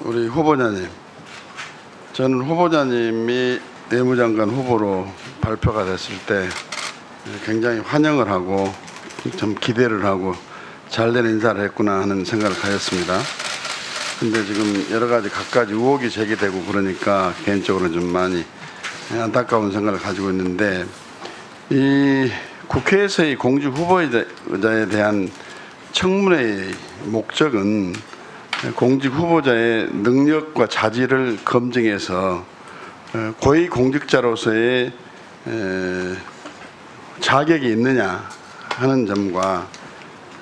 우리 후보자님, 저는 후보자님이 내무장관 후보로 발표가 됐을 때 굉장히 환영을 하고 좀 기대를 하고 잘된 인사를 했구나 하는 생각을 가졌습니다. 근데 지금 여러 가지 각가지 의혹이 제기되고 그러니까 개인적으로 좀 많이 안타까운 생각을 가지고 있는데 이 국회에서의 공직 후보자에 대한 청문회의 목적은 공직 후보자의 능력과 자질을 검증해서 어, 고위 공직자로서의 에, 자격이 있느냐 하는 점과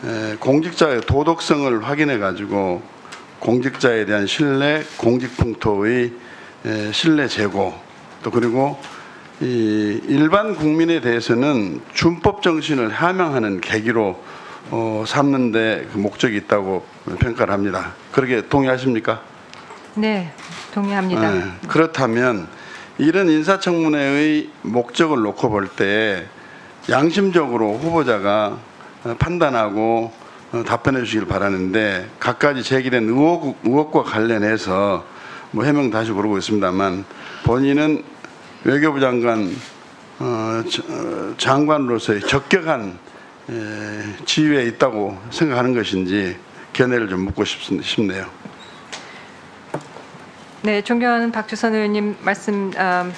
에, 공직자의 도덕성을 확인해 가지고 공직자에 대한 신뢰, 공직풍토의 에, 신뢰 제고 또 그리고 이 일반 국민에 대해서는 준법 정신을 함양하는 계기로 어, 삼는데 그 목적이 있다고 평가를 합니다. 그렇게 동의하십니까? 네, 동의합니다. 네, 그렇다면 이런 인사청문회의 목적을 놓고 볼 때 양심적으로 후보자가 어, 판단하고 어, 답변해 주시길 바라는데 각가지 제기된 의혹, 의혹과 관련해서 뭐 해명 다시 물어보고 있습니다만 본인은 외교부 장관 어, 장관으로서의 적격한 에, 지위에 있다고 생각하는 것인지 견해를 좀 묻고 싶, 싶네요. 네, 존경하는 박주선 의원님 말씀 음,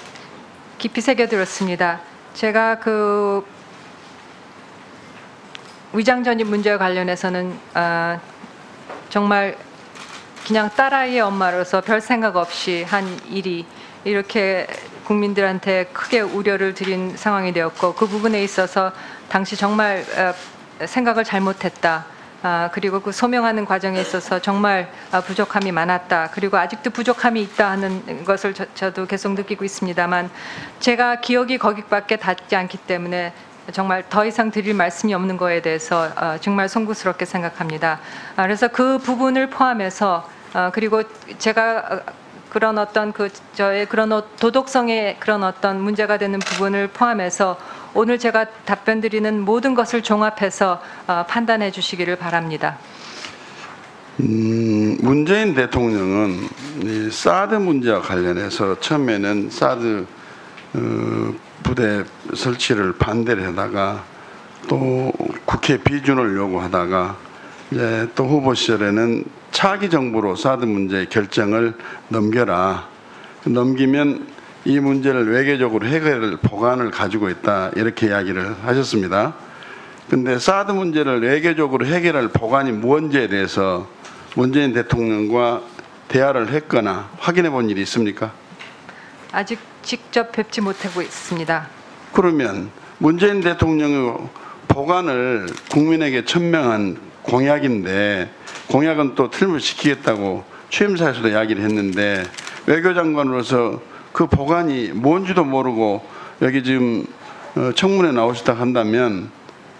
깊이 새겨 들었습니다. 제가 그 위장 전입 문제와 관련해서는 아, 정말 그냥 딸아이의 엄마로서 별 생각 없이 한 일이 이렇게 국민들한테 크게 우려를 드린 상황이 되었고 그 부분에 있어서 당시 정말 어, 생각을 잘못했다. 아, 그리고 그 소명하는 과정에 있어서 정말 아, 부족함이 많았다. 그리고 아직도 부족함이 있다 하는 것을 저, 저도 계속 느끼고 있습니다만 제가 기억이 거기밖에 닿지 않기 때문에 정말 더 이상 드릴 말씀이 없는 거에 대해서 어, 정말 송구스럽게 생각합니다. 아, 그래서 그 부분을 포함해서 어, 그리고 제가 어, 그런 어떤 그 저의 그런 어- 도덕성의 그런 어떤 문제가 되는 부분을 포함해서 오늘 제가 답변 드리는 모든 것을 종합해서 어, 판단해 주시기를 바랍니다. 음, 문재인 대통령은 이 사드 문제와 관련해서 처음에는 사드 어, 부대 설치를 반대를 하다가 또 국회 비준을 요구하다가 이제 또 후보 시절에는 차기 정부로 사드 문제 결정을 넘겨라 넘기면 이 문제를 외교적으로 해결할 보관을 가지고 있다 이렇게 이야기를 하셨습니다. 근데 사드 문제를 외교적으로 해결할 보관이 뭔지에 대해서 문재인 대통령과 대화를 했거나 확인해 본 일이 있습니까? 아직 직접 뵙지 못하고 있습니다. 그러면 문재인 대통령의 보관을 국민에게 천명한 공약인데 공약은 또 틀림을 지키겠다고 취임사에서도 이야기를 했는데 외교장관으로서 그 보관이 뭔지도 모르고 여기 지금 어, 청문회 나오시다 한다면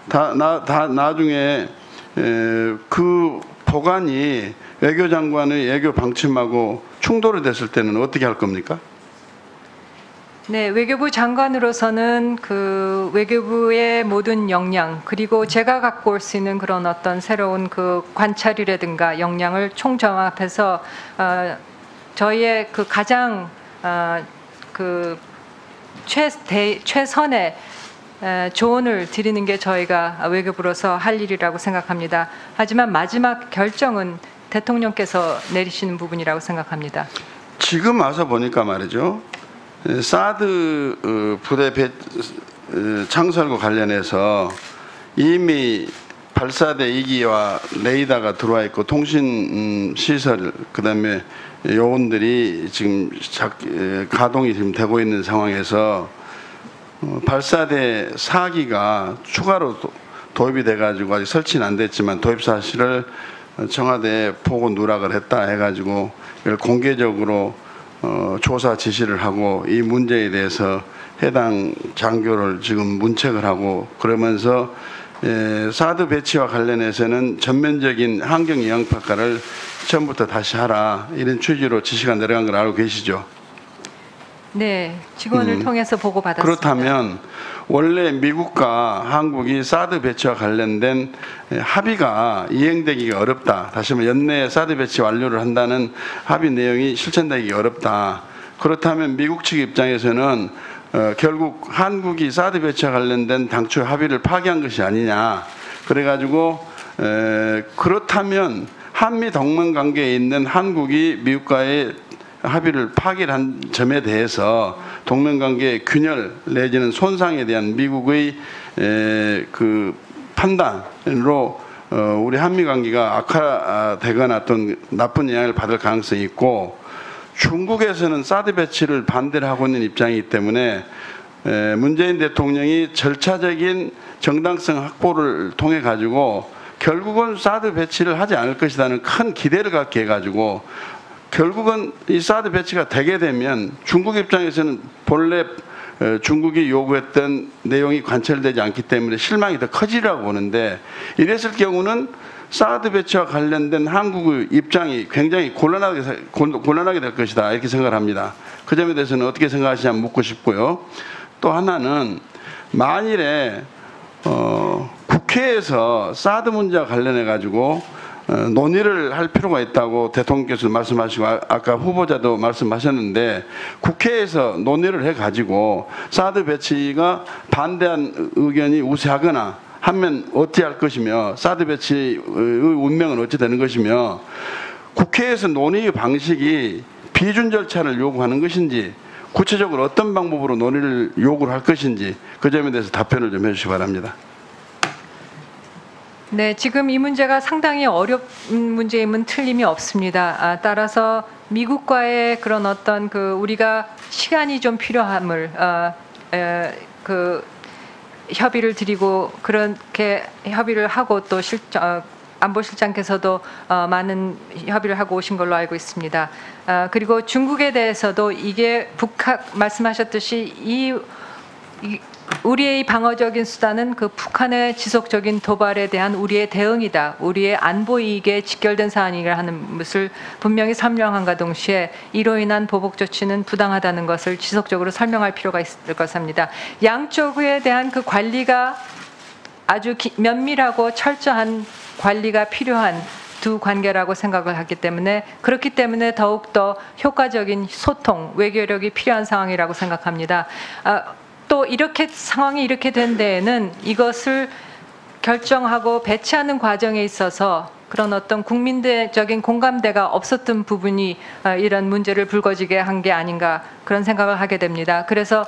다, 나, 다 나중에 에, 그 보관이 외교장관의 외교 방침하고 충돌이 됐을 때는 어떻게 할 겁니까? 네, 외교부 장관으로서는 그 외교부의 모든 역량 그리고 제가 갖고 올 수 있는 그런 어떤 새로운 그 관찰이라든가 역량을 총정합해서 어, 저희의 그 가장 어, 그 최, 대, 최선의 에, 조언을 드리는 게 저희가 외교부로서 할 일이라고 생각합니다. 하지만 마지막 결정은 대통령께서 내리시는 부분이라고 생각합니다. 지금 와서 보니까 말이죠. 에, 사드 어, 부대 배, 어, 창설과 관련해서 이미 발사대 이기와 레이더가 들어와 있고 통신 음, 시설 그다음에 요원들이 지금 가동이 지금 되고 있는 상황에서 어, 발사대 사기가 추가로 도- 도입이 돼가지고 아직 설치는 안 됐지만 도입 사실을 청와대에 보고 누락을 했다 해가지고 이걸 공개적으로 어, 조사 지시를 하고 이 문제에 대해서 해당 장교를 지금 문책을 하고 그러면서 에, 사드 배치와 관련해서는 전면적인 환경 영향 평가를 처음부터 다시 하라 이런 취지로 지시가 내려간 걸 알고 계시죠? 네, 직원을 음. 통해서 보고 받았습니다. 그렇다면 원래 미국과 한국이 사드 배치와 관련된 합의가 이행되기가 어렵다. 다시 말해 연내에 사드 배치 완료를 한다는 합의 내용이 실천되기 어렵다. 그렇다면 미국 측 입장에서는 어, 결국 한국이 사드 배치와 관련된 당초 합의를 파기한 것이 아니냐. 그래가지고 에, 그렇다면 한미 동맹 관계에 있는 한국이 미국과의 합의를 파기한 점에 대해서 동맹 관계의 균열 내지는 손상에 대한 미국의 에, 그 판단으로 어, 우리 한미 관계가 악화되거나 어떤 나쁜 영향을 받을 가능성이 있고 중국에서는 사드 배치를 반대를 하고 있는 입장이기 때문에 에, 문재인 대통령이 절차적인 정당성 확보를 통해 가지고 결국은 사드 배치를 하지 않을 것이라는 큰 기대를 갖게 해가지고 결국은 이 사드 배치가 되게 되면 중국 입장에서는 본래 어, 중국이 요구했던 내용이 관철되지 않기 때문에 실망이 더 커지라고 보는데 이랬을 경우는 사드 배치와 관련된 한국의 입장이 굉장히 곤란하게 곤란하게 될 것이다 이렇게 생각을 합니다. 그 점에 대해서는 어떻게 생각하시냐 묻고 싶고요. 또 하나는 만일에 어, 국회에서 사드 문제와 관련해 가지고 어, 논의를 할 필요가 있다고 대통령께서 말씀하시고 아- 아까 후보자도 말씀하셨는데 국회에서 논의를 해 가지고 사드 배치가 반대한 의견이 우세하거나 하면 어찌 할 것이며 사드 배치의 운명은 어찌 되는 것이며 국회에서 논의 방식이 비준 절차를 요구하는 것인지 구체적으로 어떤 방법으로 논의를 요구를 할 것인지 그 점에 대해서 답변을 좀 해주시기 바랍니다. 네, 지금 이 문제가 상당히 어려운 문제임은 틀림이 없습니다. 아, 따라서 미국과의 그런 어떤 그 우리가 시간이 좀 필요함을 어, 에, 그 협의를 드리고 그렇게 협의를 하고 또 실, 어, 안보실장께서도 어, 많은 협의를 하고 오신 걸로 알고 있습니다. 아, 그리고 중국에 대해서도 이게 북한 말씀하셨듯이 이 이- 우리의 방어적인 수단은 그 북한의 지속적인 도발에 대한 우리의 대응이다. 우리의 안보 이익에 직결된 사안이라 하는 것을 분명히 설명한과 동시에 이로 인한 보복 조치는 부당하다는 것을 지속적으로 설명할 필요가 있을 것입니다. 양쪽에 대한 그 관리가 아주 기- 면밀하고 철저한 관리가 필요한 두 관계라고 생각을 하기 때문에 그렇기 때문에 더욱 더 효과적인 소통 외교력이 필요한 상황이라고 생각합니다. 아, 또 이렇게 상황이 이렇게 된 데에는 이것을 결정하고 배치하는 과정에 있어서 그런 어떤 국민대적인 공감대가 없었던 부분이 아, 이런 문제를 불거지게 한 게 아닌가 그런 생각을 하게 됩니다. 그래서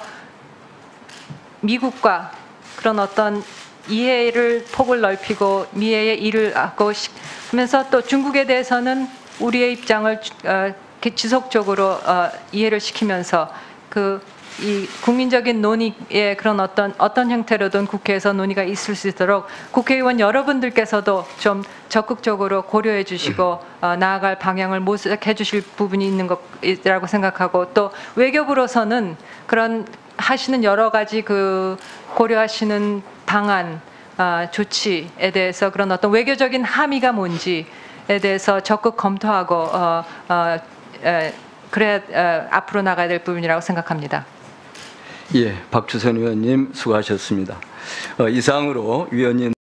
미국과 그런 어떤 이해를 폭을 넓히고 미해의 일을 하고 시- 하면서 또 중국에 대해서는 우리의 입장을 주- 어, 지속적으로 어, 이해를 시키면서 그 이 국민적인 논의의 그런 어떤 어떤 형태로든 국회에서 논의가 있을 수 있도록 국회의원 여러분들께서도 좀 적극적으로 고려해 주시고 어, 나아갈 방향을 모색해 주실 부분이 있는 것이라고 생각하고 또 외교부로서는 그런 하시는 여러 가지 그 고려하시는 방안 아, 조치에 대해서 그런 어떤 외교적인 함의가 뭔지에 대해서 적극 검토하고 어, 어, 에, 그래 어, 앞으로 나가야 될 부분이라고 생각합니다. 예, 박주선 의원님 수고하셨습니다. 어, 이상으로 위원님